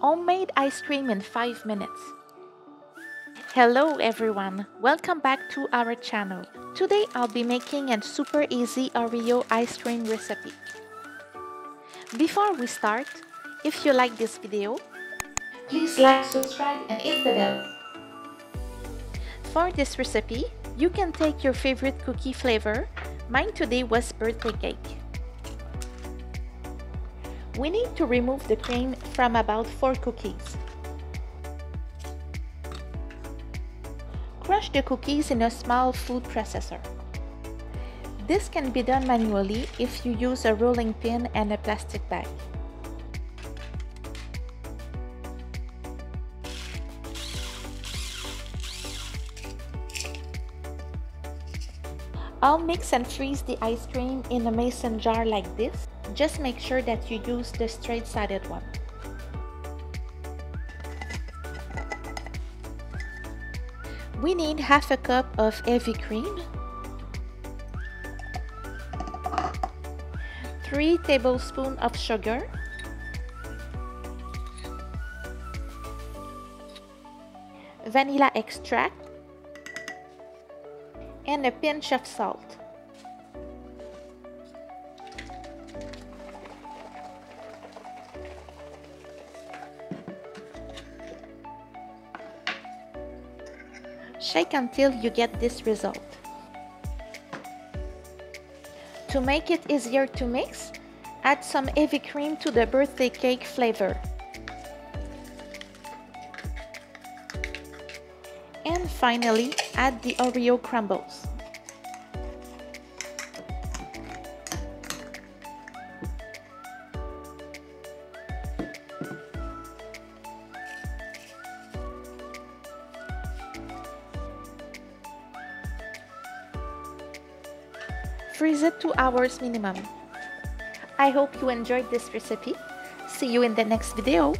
Homemade ice cream in 5 minutes. Hello everyone, welcome back to our channel. Today I'll be making a super easy Oreo ice cream recipe. Before we start, if you like this video, please like, subscribe and hit the bell. For this recipe, you can take your favorite cookie flavor. Mine today was birthday cake. We need to remove the cream from about 4 cookies. Crush the cookies in a small food processor. This can be done manually if you use a rolling pin and a plastic bag. I'll mix and freeze the ice cream in a mason jar like this. Just make sure that you use the straight-sided one. We need half a cup of heavy cream, 3 tablespoons of sugar, vanilla extract, and a pinch of salt. Shake until you get this result. To make it easier to mix, add some heavy cream to the birthday cake flavor. And finally, add the Oreo crumbles. Freeze it 2 hours minimum. I hope you enjoyed this recipe. See you in the next video.